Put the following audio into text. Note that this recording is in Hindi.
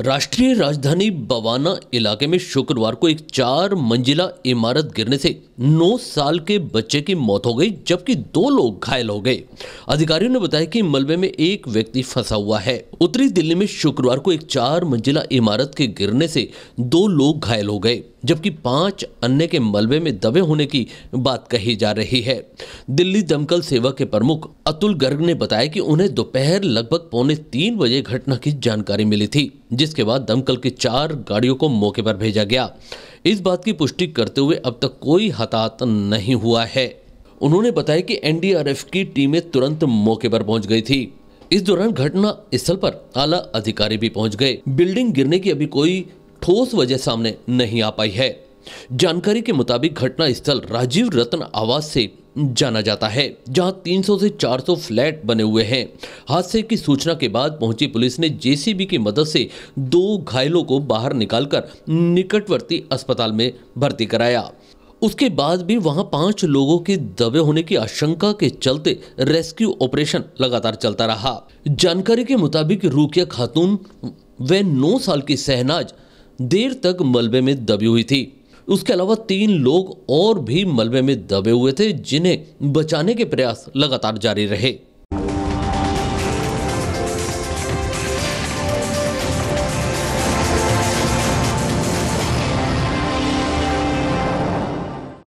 राष्ट्रीय राजधानी बवाना इलाके में शुक्रवार को एक चार मंजिला इमारत गिरने से नौ साल के बच्चे की मौत हो गई, जबकि दो लोग घायल हो गए। अधिकारियों ने बताया कि मलबे में एक व्यक्ति फंसा हुआ है। उत्तरी दिल्ली में शुक्रवार को एक चार मंजिला इमारत के गिरने से दो लोग घायल हो गए, जबकि पाँच अन्य के मलबे में दबे होने की बात कही जा रही है। दिल्ली दमकल सेवा के प्रमुख अतुल गर्ग ने बताया कि उन्हें दोपहर लगभग पौने तीन बजे घटना की जानकारी मिली थी जिसके बाद दमकल की चार गाड़ियों को मौके पर भेजा गया। इस बात की पुष्टि करते हुए अब तक कोई हताहत नहीं हुआ है। उन्होंने बताया कि एनडीआरएफ की टीमें तुरंत मौके पर पहुँच गई थी। इस दौरान घटना स्थल पर आला अधिकारी भी पहुँच गए। बिल्डिंग गिरने की अभी कोई ठोस वजह सामने नहीं आ पाई है। जानकारी के मुताबिक घटना स्थल राजीव रत्न आवास से जाना जाता है, जहाँ 300 से 400 फ्लैट बने हुए हैं। हादसे की सूचना के बाद पहुँची पुलिस ने जेसीबी की मदद से दो घायलों को बाहर निकालकर निकटवर्ती अस्पताल में भर्ती कराया। उसके बाद भी वहाँ पाँच लोगों के दबे होने की आशंका के चलते रेस्क्यू ऑपरेशन लगातार चलता रहा। जानकारी के मुताबिक रूकिया खातून व नौ साल की सहनाज देर तक मलबे में दबी हुई थी। उसके अलावा तीन लोग और भी मलबे में दबे हुए थे, जिन्हें बचाने के प्रयास लगातार जारी रहे।